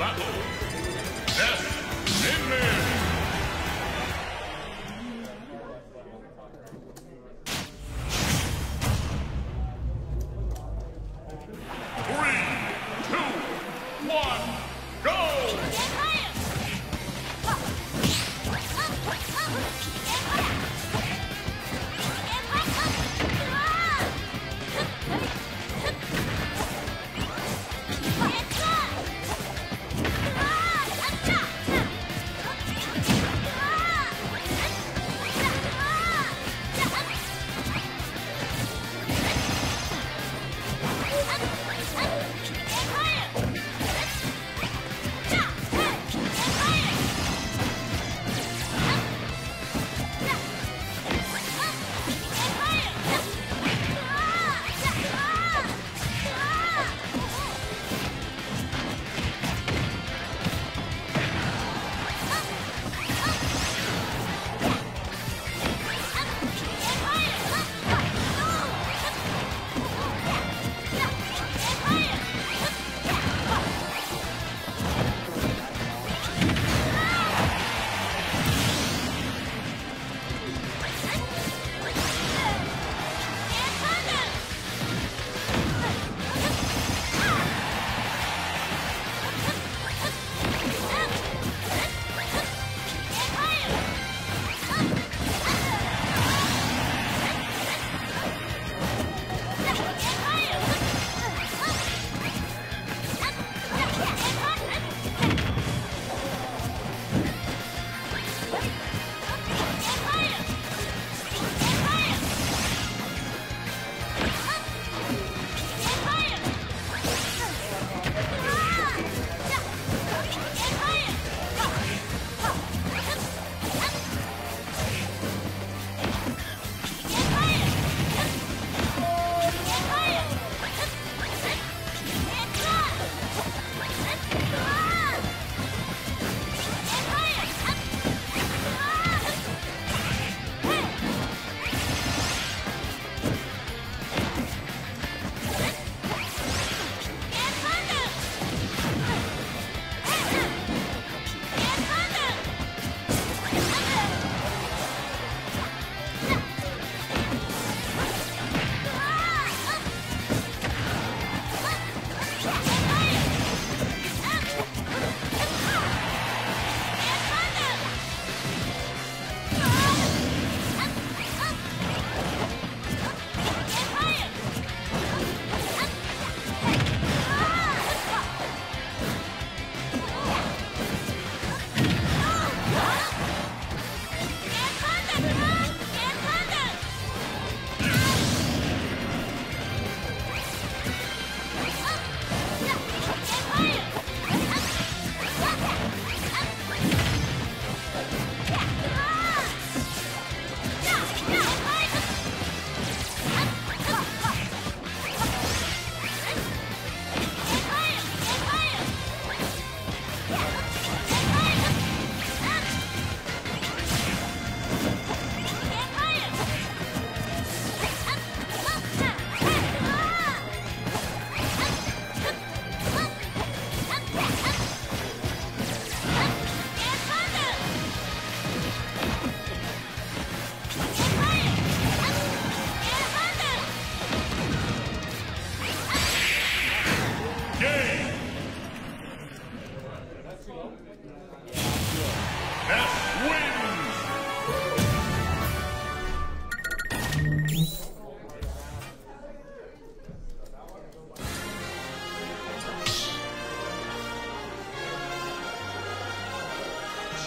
うわ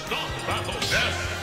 stop battle death.